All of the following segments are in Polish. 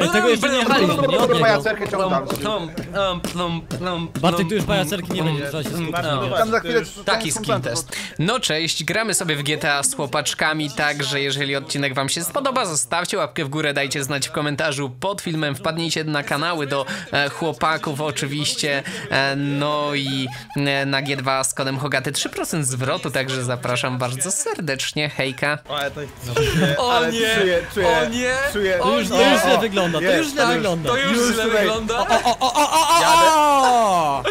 Ej, tego jeszcze nie jechaliśmy, nie od niego. Pajacerkę ciągam. Plum, plum, plum, plum, Bartek, tu już pajacerki nie będzie, trzeba się plum, skupić. plum. Tam za chwilę... Taki skin test. No cześć, gramy sobie w GTA z chłopaczkami, także jeżeli odcinek wam się spodoba, zostawcie łapkę w górę, dajcie znać w komentarzu pod filmem, wpadnijcie na kanały do e, chłopaków oczywiście, e, no i e, na G2 z kodem Hogaty 3% zwrotu, także zapraszam bardzo serdecznie, hejka. O, to O nie, czuję, czuję, o nie, O nie. Źle wygląda, to już źle wygląda. To już źle wygląda. O, o, o, o, o,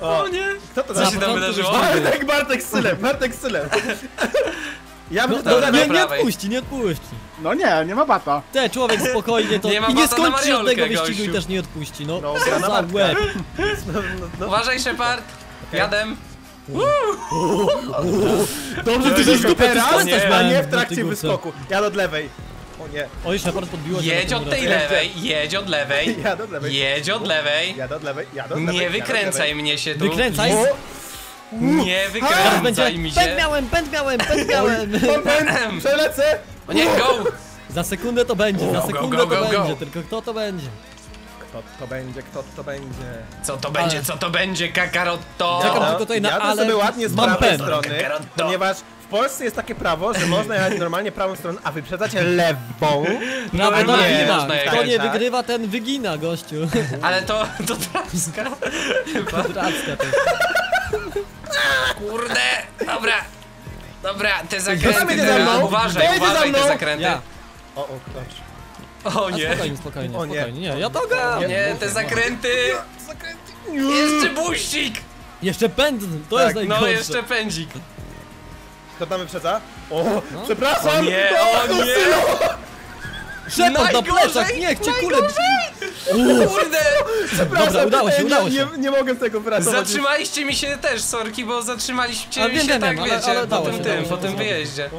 o! O nie, Kto to co się tam wydarzyło? Bartek, Bartek z sylem, Bartek z sylem. Ja bym No, nie, nie odpuści, nie odpuści. No nie, nie ma bata. Te, człowiek spokojnie to Nie ma i nie skończy żadnego wyścigu i też nie odpuści, no. No, na za łeb. No, no, no. Uważaj Shepard, jadem. Dobrze, ty żeś dupę, ty Teraz, skąd nie, w trakcie wyskoku. Ja od lewej. O nie, Oj, Shepard podbiło cię Jedź od tej lewej, jedź od lewej. Jadę od lewej. Jedź od lewej. jadę od lewej, jadę od lewej. Nie jadę wykręcaj mnie się tu. Wykręcaj. O, Nie wykręcaj mi pęd się. miałem, pęd miałem, pęd miałem. Mam pęd, przelecę. O nie, go! Za sekundę to będzie, za sekundę to będzie, tylko kto to będzie? Kto to będzie, kto to będzie? Co to będzie, co to będzie, kakarotto? Czekam tylko tutaj na jadę ale sobie ładnie z prawej pęd. strony, ponieważ Polsce jest takie prawo, że można jechać normalnie prawą stroną, a wyprzedzacie lewą. Prawo nie, do wygina. można Kto jechać, nie tak? wygrywa, ten wygina, gościu. Ale to, to traska. Kwadracka to. Kurde, dobra. Dobra, te zakręty teraz. Uważaj, uważaj te zakręty. Ja. O, o, ktoś. O A nie. spokojnie, spokojnie, O nie. spokojnie. Nie, ja to gram. Nie, te zakręty. Jeszcze buścik. Jeszcze pęd, to Tak, jest No najgorsze. jeszcze pędzik. Kto tam wyprzedza? O, przepraszam! O nie, o nie. Szepot na plecach, niech cię kule... Kurde. Dobra, udało się, udało nie, się. Nie, nie mogę z tego wyratować. Zatrzymaliście mi się też, sorki, bo zatrzymaliście Ale wiem, się wiem, tak, wiem, ale- wiecie, ale po dało tym się, tym, po tym wyjeździe.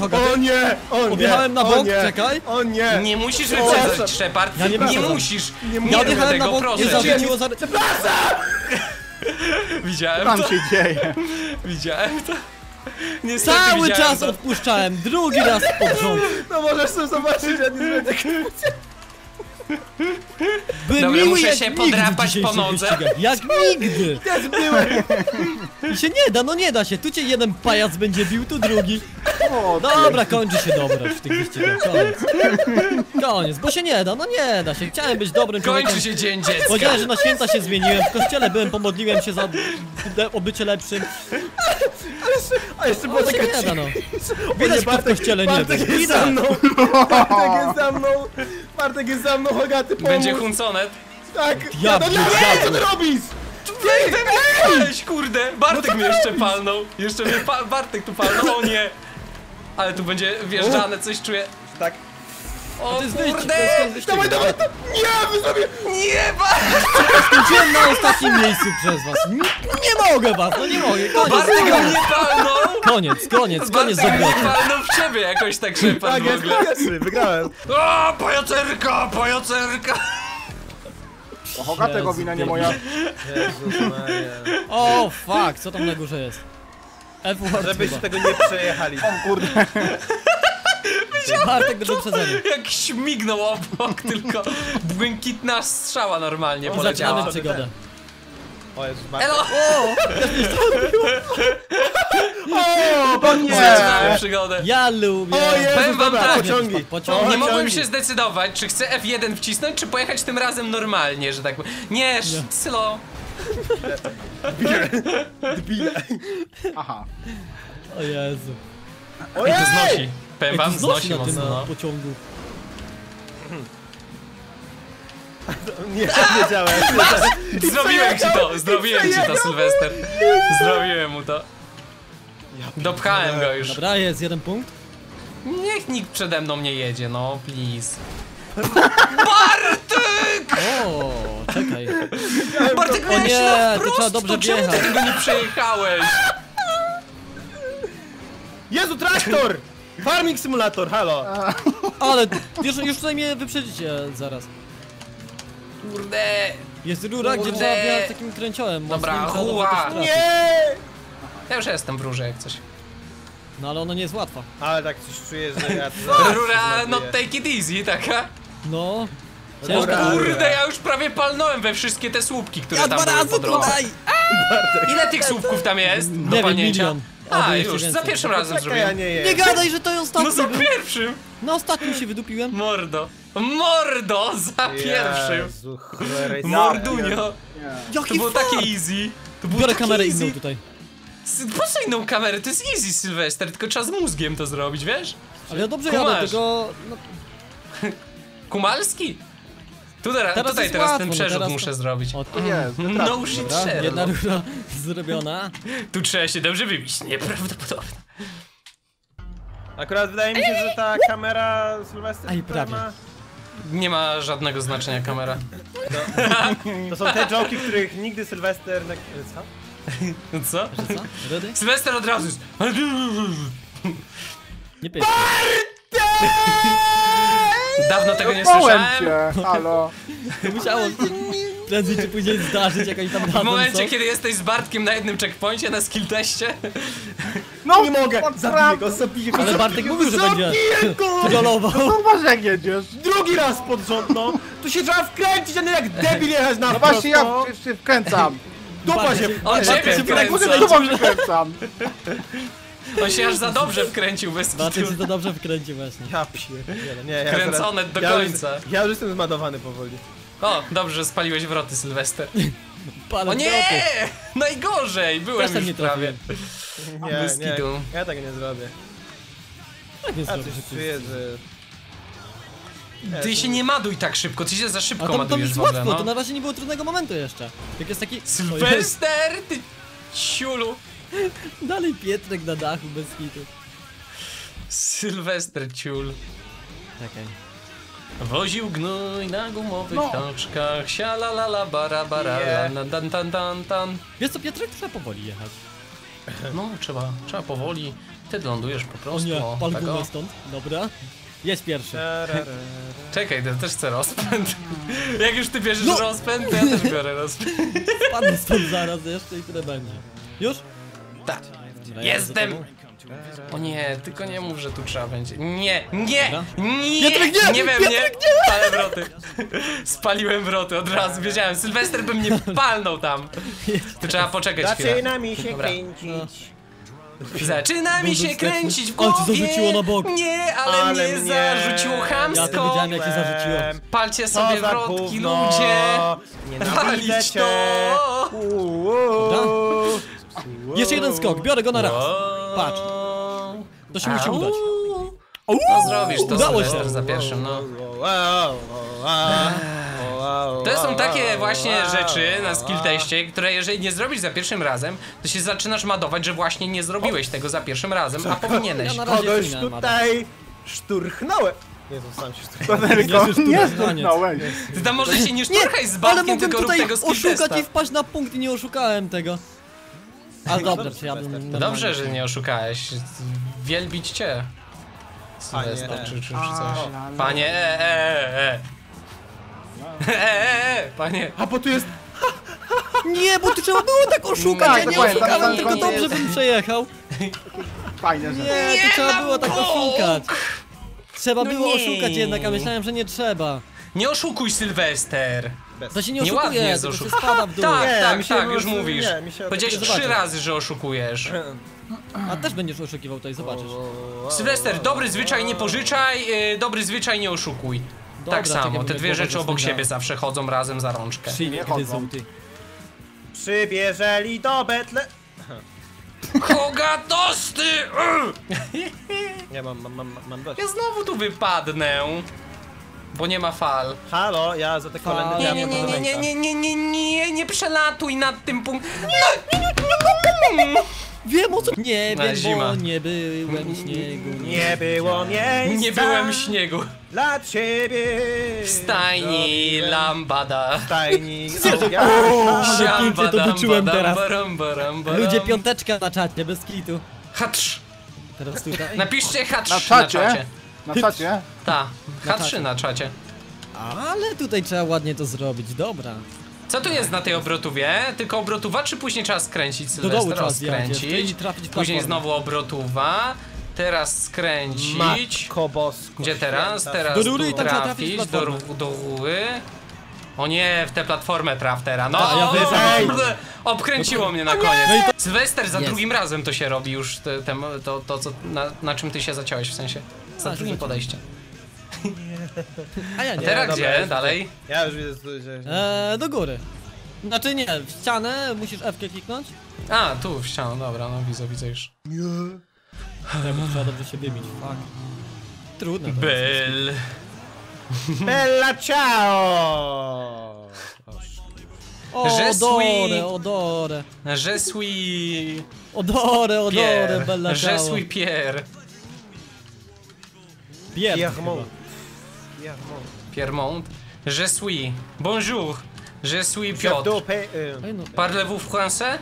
Hogaty. O nie! O nie! Objechałem na o bok, nie, czekaj. O nie! Nie musisz Przepraszam. wyprzedzać, Shepard. Ja nie nie musisz. Nie Nie odjechałem na tego, bok, nie zawróciło za... Widziałem Co tam to, się dzieje? widziałem to. Niestety Cały widziałem czas to. odpuszczałem, drugi raz pod rząd. No możesz sobie zobaczyć, ja nie zrobię tak. By Dobra, miły muszę jak się nigdy podrapać po nodze. wyścigach. Jak nigdy! Ja zbiłem! I się nie da, no nie da się. Tu cię jeden pajac będzie bił, tu drugi. O, Dobra, kończy się dobra w tych wyścigach. Koniec. Koniec, bo się nie da, no nie da się. Chciałem być dobrym człowiekiem. Kończy się dzień dziecka. Powiedziałem, że na święta się zmieniłem, w kościele byłem, pomodliłem się za de- o lepszym. A jeszcze było No się taka nie da, no. O Widać, nie, kto w kościele nie Bartek był. jest za mną! Bartek jest za mną! Bartek jest za mną, Hogaty, pomóż! Będzie hunconet. Tak! Ja no, pierdolę. nie, co ty robisz? Weź, kurde, Bartek mnie jeszcze palnął. Jeszcze mnie pa Bartek tu palnął, o nie. Ale tu będzie wjeżdżane, coś czuję. Tak. O To jest kurde! jest wyścigu. Dawaj, dawaj! to- Nie, wy zrobię! Nie! Skończyłem na ostatnim miejscu przez was. Nie, nie mogę was, no nie mogę. Koniec, Bartek koniec, mnie palnął! koniec, koniec, koniec Bartek mnie zobaczy. palnął w ciebie jakoś tak Shepard Tak, w jest ogóle. pierwszy, wygrałem. O, pajacerka, pajacerka! o Hogatego wina, nie moja. Jezus Maria. O fuck, co tam na górze jest? F-word Żebyście chyba. tego nie przejechali. O kurde. Bartek do wyprzedzenia. Jak śmignął obok, tylko błękitna strzała normalnie poleciała. Zaczynamy przygodę. O Jezus. Elo! O, bo nie! Zaczynamy przygodę. Ja lubię. O Powiem Jezus, wam dobra, tak. pociągi. Pociągi. Nie mogłem się zdecydować, czy chcę F1 wcisnąć, czy pojechać tym razem normalnie, że tak powiem. Nie, slow. Debile. Aha. O Jezu. O I to Jezu! znosi. Powiem wam, znosi na tym no. pociągu. Nie, nie działa. Zrobiłem ci to, zrobiłem ci to. Sylwester. Zrobiłem mu to. Dopchałem go już. Dobra, jest jeden punkt. Niech nikt przede mną nie jedzie, no, please. Bartek! O, czekaj. Bartek, O nie, to trzeba dobrze to czemu ty nie przejechałeś? Jezu, traktor! Farming Simulator, halo! Ale już, już tutaj mnie wyprzedzicie zaraz. Kurde. Jest rura, gdzie Kurde. trzeba wjechać takim kręciołem. Dobra, mocnym, trzeba huła. Nie! Ja już jestem w rurze jak coś. No ale ona nie jest łatwa. Ale tak coś czuję, że ja zaraz Rura, not take it easy, taka. No. Ciężko. Dobra. Kurde, ja już prawie palnąłem we wszystkie te słupki, które Ja tam były po drodze. tutaj! Ile tych słupków tam jest do Nie wiem, palnięcia? milion. A, jeszcze już, za więcej. pierwszym razem Czekaj, ja zrobiłem. nie Nie gadaj, że to ją ostatni No za był. pierwszym! Na ostatnim się wydupiłem. Mordo! Mordo! Za pierwszym! Jezu, cholera, jest- Mordunio! To Jaki było takie easy. To było Biorę takie kamerę easy. inną tutaj. S- Po co inną kamerę? To jest easy, Sylwester, tylko trzeba z mózgiem to zrobić, wiesz? Ale ja dobrze Kumasz. jadę, tylko... No, Kumalski? Tu teraz, Teraz tutaj teraz łatwo, ten no przerzut teraz to- muszę zrobić. o, To jest, No shit, jedna rura zrobiona. Tu trzeba się dobrze wybić, nieprawdopodobne. Akurat wydaje mi się, że ta kamera która prawie. ma... Nie ma żadnego znaczenia kamera. To są te joki, których nigdy Sylwester... Na... Co? Co? Że co? Rudy? Sylwester od razu jest... Nie pysznie. Dawno tego nie słyszałem. cię, halo. To musiało się prędzej czy później zdarzyć, jak oni tam W momencie, kiedy jesteś z Bartkiem na jednym checkpoincie na skill teście. No, Nie mogę! no, Zabiję go, zabiję go! Ale Bartek mówił, że będzie Zabiję go! trollował. No masz jak jedziesz. Drugi raz pod rząd, no! Tu się trzeba wkręcić, a nie jak debil jechać na No wprost, właśnie ja no. w- się wkręcam. Dupa się... O, Bartek ciebie się wkręca. Wam wkręcam. On się aż za dobrze wkręcił bez Bartek kitu. się to dobrze wkręci właśnie. Ja pierdzielę, nie, ja Kręcone do ja już- końca. Ja już jestem zmadowany powoli. O, dobrze, że spaliłeś wroty, Sylwester. Palę O nie! Najgorzej! Byłem Też tam już nie prawie. trafiłem. Nie, Bez nie, kitu. ja tego nie zrobię. Tak nie Ja coś ty- czuję, że... Ty się nie maduj tak szybko, ty się za A szybko to, to madujesz jest w ogóle, łatwo, to no. na razie nie było trudnego momentu jeszcze. Jak jest taki... Jest. Sylwester, ty ciulu. Dalej Pietrek na dachu bez kitu. Sylwester ciul. Czekaj. Woził gnój na gumowych No. tączkach, sialalala bara bara Nie. la, dan tan tan tan. Wiesz co, Pietrek trzeba powoli jechać. No, trzeba, trzeba powoli. Ty lądujesz po O prostu. nie, o, pal tak gumę stąd. Dobra. Jest pierwszy. Czekaj, ja też chcę rozpęd. Jak już ty bierzesz No. rozpęd, to ja też biorę rozpęd. Padnę stąd zaraz jeszcze i tyle będzie. Już? Tak. Ja Jestem! O nie, tylko nie mów, że tu trzeba będzie. Nie, nie, Dobra. nie, Piotrek, nie! nie we mnie. Piotrek, Palę wroty. Spaliłem wroty od razu, wiedziałem. Sylwester by mnie palnął tam. To trzeba poczekać chwilę. Zaczyna mi się Dobra. kręcić. Zaczyna mi się kręcić w Ale cię głowie. zarzuciło na bok. Nie, ale, Ale mnie, mnie. zarzuciło Ja chamsko. to widziałem jak się zarzuciło. Palcie Co sobie za wrotki, gówno. ludzie. Nienawidzę Walić cię. to. Uuu. Jeszcze jeden skok, biorę go na raz. Patrz. To się musi udać. No zrobisz to Udało się. za pierwszym, no. To To są takie właśnie rzeczy na skill teście, które jeżeli nie zrobisz za pierwszym razem, to się zaczynasz madować, że właśnie nie zrobiłeś tego za pierwszym razem, a powinieneś. Ja Kogoś tutaj szturchnąłem. Jezu, sam się szturchnąłem. To nie stuknąłeś. Ty tam może się nie szturchaj z mogłem tylko rób tutaj tego skill oszukać testa. i wpaść na punkt i nie oszukałem tego. Ale dobrze, przyjadłem. Dobrze, że nie oszukałeś. Wielbić cię. Sylwester, czy, czy, czy coś. Panie, e, e, e. E, e, e, panie. A bo tu jest... Nie, bo tu trzeba było tak oszukać, ja nie dokładnie, oszukałem, tam- tylko tam dobrze jest. bym przejechał. Fajnie, że... Nie, to trzeba było tak oszukać. Trzeba No było nie. oszukać jednak, a myślałem, że nie trzeba. Nie oszukuj Sylwester. To się nie Nieładnie oszukuje, jest tylko się spada w dół. Tak, Nie, tak, mi się tak, już mówisz. mi się- Powiedziałeś trzy Zobaczę. razy, że oszukujesz. A też będziesz oszukiwał tutaj, zobaczysz. Sylwester, dobry zwyczaj nie pożyczaj, yy, dobry zwyczaj nie oszukuj. Dobra, tak czekaj, samo, bo te mnie dwie głowa rzeczy obok siebie zawsze chodzą razem za rączkę. Przyjmie, chodzą. Przybierzeli do Betle... Koga tosty! Nie, mam, mam, mam, mam dość. Ja znowu tu wypadnę. Bo nie ma fal. Halo, ja za te kolendy Ale Nie, miałem nie, nie, nie, nie, nie, nie, nie, nie, nie przelatuj nad tym punktem. Wiem o co... Nie Na wiem, zima. bo nie byłem śniegu. Nie było miejsca Nie byłem śniegu. Dla ciebie W stajni zrobiłem lambada. w Stajni Zjeżdżam. Ale pięknie to wyczułem teraz. baram, baram, baram. Ludzie, piąteczka na czacie, bez kitu. H3. Teraz tutaj. Napiszcie H3 Na na czacie? czacie. Na czacie? Ta, Na H3 czacie. na czacie. Ale tutaj trzeba ładnie to zrobić, dobra. Co tu jest na tej obrotówie? Tylko obrotuwa, czy później trzeba skręcić dołu Sylwester? trzeba skręcić. i trafić w Później znowu obrotuwa. Teraz skręcić. Matko bosko. Gdzie teraz? Teraz Do rury tu trafić do, do rury. O nie, w tę platformę traf teraz. No, A, ja o, obkręciło mnie na koniec. No to- Sylwester, za Jest. drugim razem to się robi już, te, te, to, to co, na, na czym ty się zaciąłeś w sensie. Za A, drugim rzucę. podejściem. A ja A nie. teraz dobra, gdzie? Dalej? Ja już widzę, że... Eee, do góry. Znaczy nie, w ścianę musisz F kliknąć. A, tu w ścianę, dobra, no widzę, widzę już. Nie, bo trzeba dobrze siebie bić, fuck. Jest. Bell. Bella ciao! Je Odore, suis- odore. Je suis Odore, odore, Pierre. bella Je ciao. suis Pierre. Pierre. Piermont. Piermont. Piermont. Je suis. Bonjour. Je suis Piotr. no. Parlez-vous français?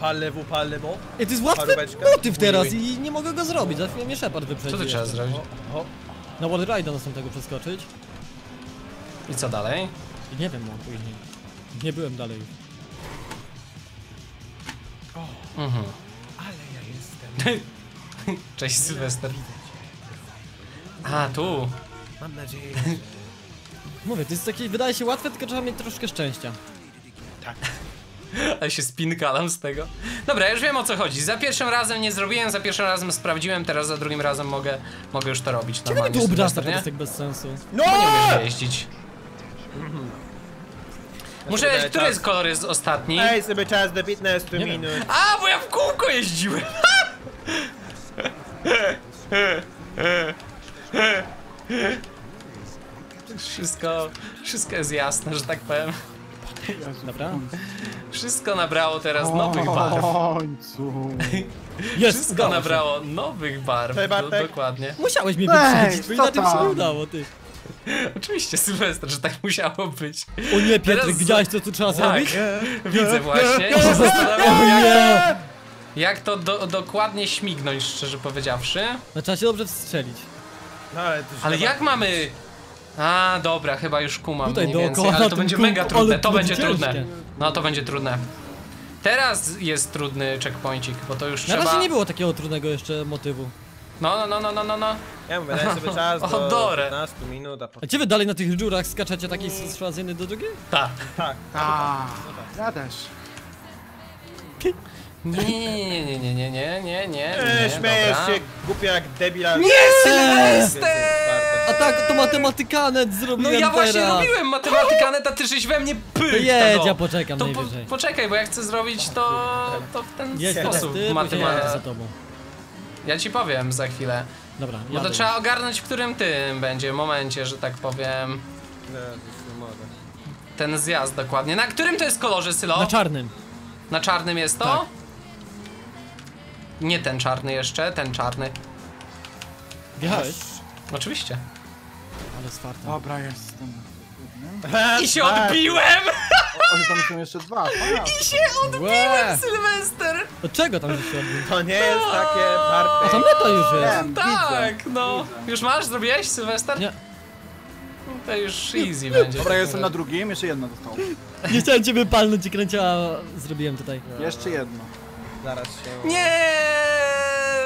Parlez-vous, parlez-vous? Ej, to jest łatwy motyw teraz i nie mogę go zrobić. Za chwilę mnie Shepard wyprzedził. Co tu trzeba zrobić? O, Na Wall Ride'a następnego przeskoczyć. I co dalej? I nie wiem, mam później. Nie byłem dalej. Mhm. ale ja jestem. Cześć Sylwester. A, tu. Mam nadzieję, Mówię, to jest takie, wydaje się łatwe, tylko trzeba mieć troszkę szczęścia. Ale się spinkalam z tego. Dobra, już wiem o co chodzi. Za pierwszym razem nie zrobiłem, za pierwszym razem sprawdziłem, teraz za drugim razem mogę, mogę już to robić. Czego mi Normalnie, tu jest tak bez sensu. No! Bo nie umiem jeździć. Muszę sobie wiedzieć, który jest kolor jest ostatni. Ej, sobie czas do 15 Nie wiem. minut. A, bo ja w kółko jeździłem! Wszystko, wszystko jest jasne, że tak powiem. Dobra? Wszystko nabrało teraz nowych barw. W końcu. Jest, Wszystko udało się. nabrało nowych barw. Do, Bartek. dokładnie. Musiałeś Ej, wyprzedzić, to co inaczej się tam? nie udało, ty. Oczywiście, Sylwester, że tak musiało być. O nie, Teraz- widziałeś co tu trzeba Tak, zrobić? widzę właśnie. I O się zastanawiam, jak, nie! jak to do, dokładnie śmignąć, szczerze powiedziawszy. No trzeba się dobrze wstrzelić. No ale to Ale jak mamy... A, dobra, chyba już kumam Tutaj mniej więcej, ale na to będzie mega trudne, to będzie będzie trudne. ciężkie. No, to będzie trudne. Teraz jest trudny checkpointik, bo to już Na trzeba... razie nie było takiego trudnego jeszcze motywu. No, no, no, no, no, no, no. Ja mówię, daj sobie czas do dore. 15 minut, a A potem... gdzie wy dalej na tych dziurach skaczecie taki z z jednej do drugiej? Tak. Tak. A, ja też. Nie, nie, nie, nie, nie, nie, nie, nie, nie, Eee, śmiejesz dobra. się głupio jak debila. Nie, Sylwester! A tak, to matematikanet zrobiłem No ja właśnie teraz. robiłem matematykanę, a ty żeś we mnie pyk jedź, ja poczekam To po, najwyżej. poczekaj, bo ja chcę zrobić to, to w ten Jedź teraz sposób ty, później jadę za matematykę. tobą. Ja ci powiem za chwilę. Dobra, Bo jadę to już. trzeba ogarnąć, w którym tym będzie momencie, że tak powiem. No. Ten zjazd dokładnie. Na którym to jest kolorze, Sylo? Na czarnym. Na czarnym jest to? Tak. Nie ten czarny jeszcze, ten czarny. Wjechałeś? Oczywiście. Ale z fartem. Dobra, jestem. I się odbiłem! O, tam są jeszcze dwa. A, I się Łe! Sylwester! Do czego tam się odbił? To nie jest takie A party. to mnie to już jest. Wiem, widzę. Tak, no. Już masz? Zrobiłeś, Sylwester? Nie. To już easy będzie. Dobra, ja jestem na drugim, jeszcze jedno zostało. Nie chciałem cię wypalnąć i kręciła zrobiłem tutaj. Jeszcze jedno. Zaraz się... Nie!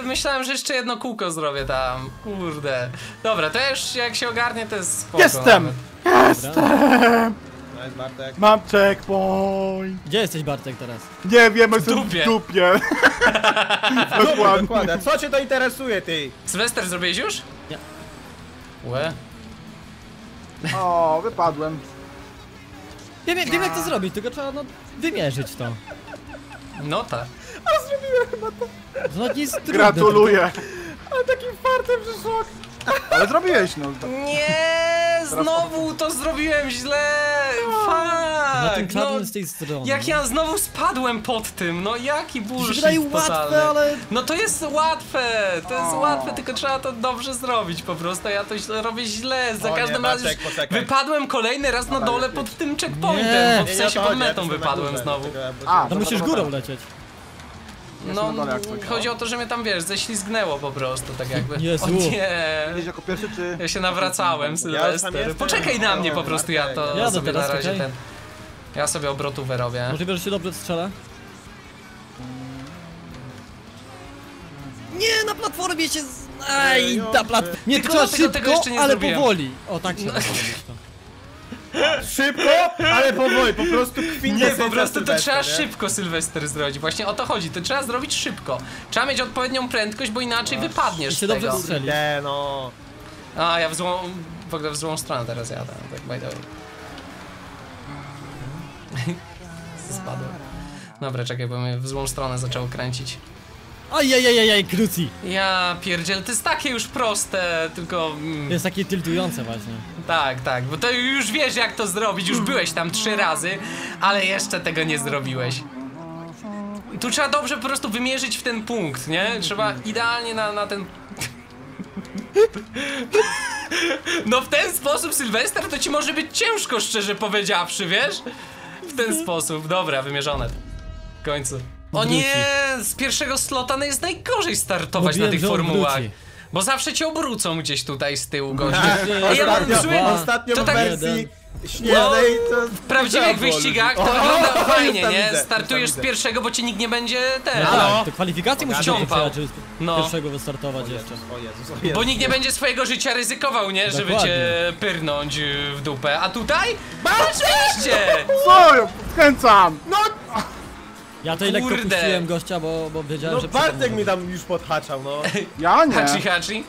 Myślałem, że jeszcze jedno kółko zrobię tam. Kurde. Dobra, to już jak się ogarnie, to jest spoko. Jestem! nawet. Dobra. No jest Bartek. Mam checkpoint! Gdzie jesteś Bartek teraz? Nie wiem, jestem dupie. w dupie. Dokładnie. Dokładnie. Dokładnie. Co cię to interesuje, ty? Sylwester, zrobiłeś już? Nie. Łe. O, wypadłem. Wiem, wiem jak to zrobić, tylko trzeba no, wymierzyć to. No tak. To nawet nie jest trudne. Gratuluję. Ale takim fartem, że szok. Ale zrobiłeś, no. Nie, znowu to zrobiłem źle. Fuck. czarnym No, z tej strony. jak ja znowu spadłem pod tym, no jaki To bullshit wydaje totalny. łatwe, ale... No to jest łatwe, to jest O. łatwe, tylko trzeba to dobrze zrobić po prostu, ja to źle, robię źle, za O nie, każdym razem wypadłem kolejny raz na dole pod tym Nie. checkpointem, bo w Nie, Nie, sensie nie to pod metą wypadłem znowu. A, To dobra, musisz górą lecieć. Jestem No, na dole jak coś. chodzi o to, że mnie tam, wiesz, ześlizgnęło po prostu, tak jakby. Jezu. O nie! Jako pierwszy, czy... Ja się nawracałem, Sylwester. jestem. Poczekaj na mnie po prostu, ja to Jadę sobie teraz, na razie okej? ten... Ja sobie obrotówę robię. Możliwe, że się dobrze strzela? Nie, na platformie się... z- Aj, Ej, ta platforma... Nie, trzeba dlatego tego szybko, jeszcze nie ale zrobiłem. powoli. O, tak się nazywa to. Szybko, ale powoli, po prostu Nie, kwintesencja po prostu to trzeba nie? szybko Sylwester zrobić. Właśnie o to chodzi. To trzeba zrobić szybko. Trzeba mieć odpowiednią prędkość, bo inaczej wypadniesz I z się dobrze tego. Nie no. A, ja w złą... W ogóle w złą stronę teraz jadę. Tak, by the way. Spadłem. Dobra, czekaj, bo mnie w złą stronę zaczęło kręcić. Ajajajajaj, kruci. Ja pierdziel, to jest takie już proste, tylko... Mm, To jest takie tiltujące właśnie. tak, tak, bo to już wiesz jak to zrobić, już byłeś tam trzy razy, ale jeszcze tego nie zrobiłeś. Tu trzeba dobrze po prostu wymierzyć w ten punkt, nie? Trzeba idealnie na, na ten... No w ten sposób, Sylwester, to ci może być ciężko, szczerze powiedziawszy, wiesz? W ten sposób, dobra, wymierzone. W końcu. O Wróci. nie, z pierwszego slota no jest najgorzej startować Mówiłem, na tych że on formułach. wróci. Bo zawsze cię obrócą gdzieś tutaj z tyłu goście. Nie, Ej, ja mam zły... ostatnio to w tak- wersji śnieżnej to... W prawdziwych wyścigach to wygląda o, fajnie, już tam nie? widzę, już Startujesz tam z widzę. pierwszego, bo cię nikt nie będzie ten. No tak, to kwalifikacje musisz Ciąpał. żeby z No. pierwszego wystartować jeszcze. O Jezus, o Jezus. Bo nikt nie będzie swojego życia ryzykował, nie? Żeby Dokładnie. cię pyrnąć y, w dupę. A tutaj? Oczywiście! Co? ja Skręcam! No, Ja to i lekko Kurde. puściłem gościa, bo, bo wiedziałem, no że... Bartek mi tam już podhaczał, no. Ja nie. Hachi, hachi.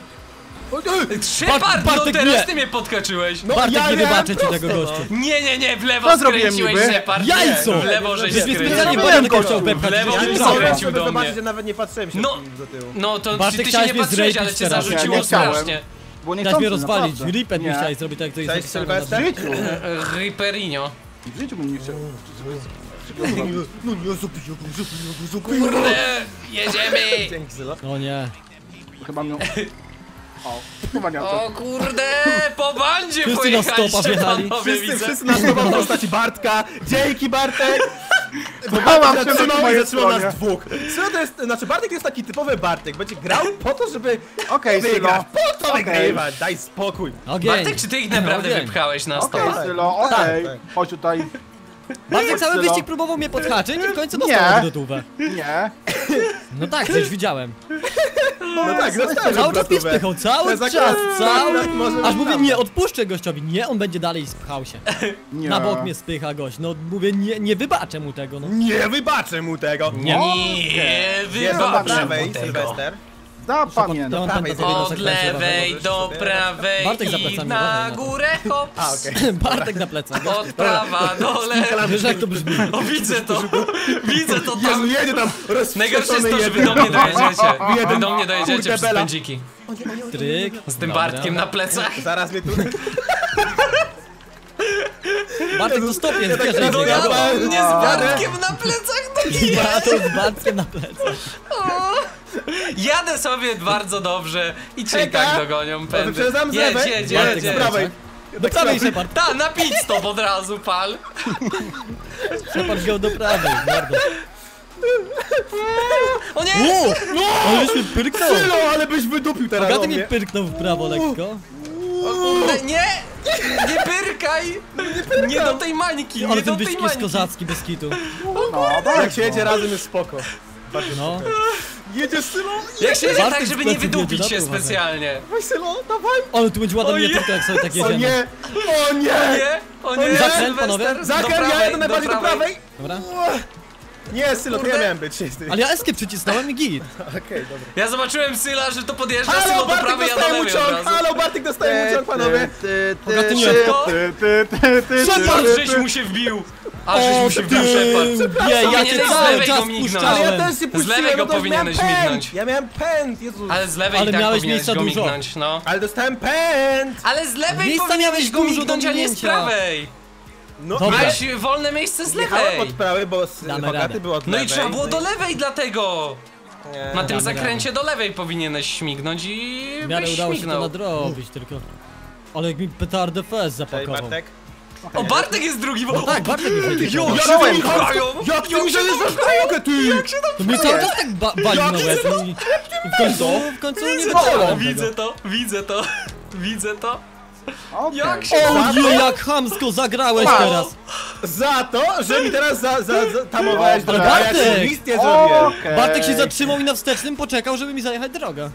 O, ej, Shepard, no Bartek teraz nie. ty mnie podkaczyłeś. No Bartek ja nie miałem wybaczę ci tego no. gościu. Nie, nie, nie, w lewo Co zrobiłem skręciłeś niby? Shepard. Jajco! Nie, w lewo żeś Wiesz, mnie skręcił. specjalnie byłem Bartek gościu. chciał W wepchać, lewo żebyś żeś nie Ja brał. skręcił żeby do zobaczyć, mnie. że nawet nie patrzyłem się No. do tyłu. No to Bartek, ty się chciałeś nie mnie patrzyłeś, ale zrapić cię teraz. zarzuciło Nie, nie chciałem. strasznie. Bo nie Chciałeś mnie rozwalić, ripet mi Nie. chciałeś zrobić tak, to jest Cześć, napisane Sylwester. W życiu. Riperinho. W życiu bym nie chciał. No nie, zupi, zupi, zupi, zupi. Kurde, jedziemy! Dzięki, Sylo. O nie. Chyba miał... O, chyba nie O kurde, po bandzie Wszyscy na stopa wjechali. Wszyscy, widzę. wszyscy nas w postaci Bartka. Dzięki, Bartek! Bartek się na zatrzymał i zatrzymał nas dwóch. Sylo to jest, znaczy Bartek to jest taki typowy Bartek. Będzie grał po to, żeby Okej, Sylo. wygrać. Po to Okej. wygrywać, daj spokój. Ogień. Bartek, czy ty ich naprawdę Ogień. wypchałeś na Okej, stole? Sylo, okej. Tak, tak. Chodź tutaj. Bartek cały wyścig próbował mnie podhaczyć i w końcu Nie. dostał gotówę. Nie. No tak, coś widziałem. No tak, dostałem Cały czas mnie spychał, cały czas, cały... Aż mówię, nie odpuszczę gościowi, nie, on będzie dalej spchał się. Nie. Na bok mnie spycha gość, no mówię, nie, nie wybaczę mu tego, no. Nie wybaczę mu tego. Nie, Jest do wybaczę mu tego. Sylwester. Zapamiętam. Od lewej do prawej Bartek za i plecami, na uważaj górę hop. A, okej. Bartek na plecach. no. Od prawa do lewej. Wiesz jak to brzmi? O, widzę to. Widzę to Jezu, tam. jedzie tam Najgorsze jest to, że wy do mnie dojedziecie. Wy do mnie dojedziecie Kurde, przez bela. pędziki. Tryk. Z tym Dobra. Bartkiem na plecach. Zaraz mnie tu... Bartek to stopień, wiesz, jak No Jadę. mnie z Bartkiem na plecach do to z Bartkiem na plecach. Jadę sobie bardzo dobrze i czy i Czeka. tak dogonią pędy. Jedź, jedź, jedź, jedź. prawej. Do prawej Shepard. Ta, na pit stop od razu, pal. Shepard wziął do prawej, mordo. O nie! O! On już pyrknął. Sylo, ale byś wydupił teraz mnie mnie. pyrknął w prawo lekko. Nie! Nie pyrkaj! Nie do tej mańki, Ale nie ten do tej wyścig jest kozacki bez kitu. No, Jak się jedzie razem jest spoko. No. Jedziesz Sylo? Jak się jedzie Bartek tak, żeby nie wydupić jedzie, się dobra, specjalnie. Dawaj Sylo, dawaj. Ale tu będzie ładna O tylko jak sobie tak O jedziemy. nie, o nie. Nie, o nie, Zakręt, Sylwester, panowie. Zakręt, ja prawej, jadę najbardziej do prawej. Dobra. Nie, Sylo, to ja miałem być. Ale ja eskę przycisnąłem i git. Okej, dobra. Ja zobaczyłem Syla, że to podjeżdża Sylo Halo, do Bartek prawej, ja do lewej ciąg! razu. Halo, Bartek dostaje mu ciąg, panowie! Ty, ty, Bogaty ty, nie ty, tylko. ty, ty, ty, ty, Shepard, ty, żeś ty. mu się wbił! A żeś mu się Shepard. Nie, ja cię Powinieneś z cały lewej czas go mignąć. Ale ja puszczałem. też się Z puściłem, lewej go no to powinieneś miałem mignąć. Ja miałem pęd, Jezu. Ale z lewej Ale i tak miałeś powinieneś miejsca go dużo. mignąć, no. Ale dostałem pęd! Ale z lewej Miejsca powinieneś miałeś go dużo do mignąć, a nie z minięcia. prawej. No, Dobra. Miałeś wolne miejsce z Jechałem lewej. od prawej, bo z Damy Bogaty radę. był od No lewej. i trzeba było do lewej dlatego. Nie. Na tym Damy zakręcie do lewej powinieneś śmignąć i W miarę byś udało się to śmignął. nadrobić tylko. Ale jak mi petardę fest Cześć, zapakował. Bartek. O, Bartek jest drugi, bo... No tak, Bartek mi wyjdzie. Jo, Jak się ty tam mi pchają! Jak ty mi zajeżdżasz drogę, ty? To mnie cały czas tak ba wali na łeb w końcu, w końcu nie Widzę to, widzę to, widzę to. Okej. Jak się... O nie, jak chamsko zagrałeś Wow. teraz! za to, że mi teraz za, za, za tamowałeś drogę, Bartek! nic nie zrobiłem. Okej. Bartek się zatrzymał i na wstecznym poczekał, żeby mi zajechać drogę.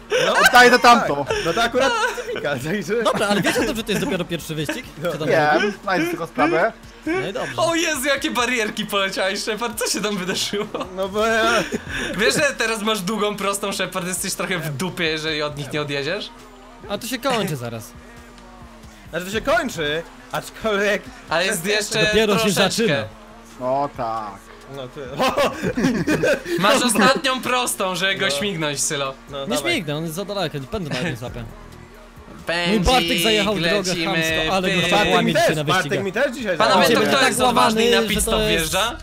Oddaj to tamto. No to akurat także... Dobra, ale wiecie o tym, że to jest dopiero pierwszy wyścig? Tam Wiem, znajdę tylko sprawę. No i dobrze. O Jezu, jakie barierki poleciałeś, Shepard, co się tam wydarzyło? No bo ja... Wiesz, że teraz masz długą, prostą, Shepard, jesteś trochę w dupie, jeżeli od nich nie odjedziesz? A to się kończy zaraz. Znaczy to się kończy, aczkolwiek... Ale jest jeszcze Dopiero się troszeczkę. zaczyna. No tak. No ty... O, Masz ostatnią prostą, żeby go śmignąć, Sylo. no, Nie dawaj. śmignę, on jest za daleko, będę na nim zapę. Pędzik, Bartek zajechał drogę lecimy, chamsko, ale go pyk. Bartek mi łamić się też, na Bartek wyścigach. mi też dzisiaj Panowie, to zabrał. kto tak jest odważny i na że pit to stop wjeżdża?